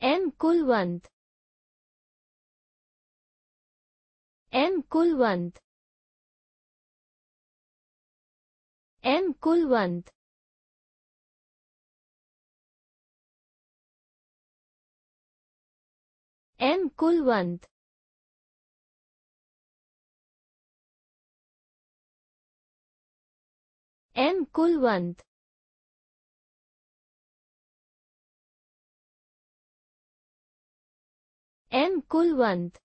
M Kulwant M Kulwant M Kulwant M Kulwant M Kulwant M Kulwant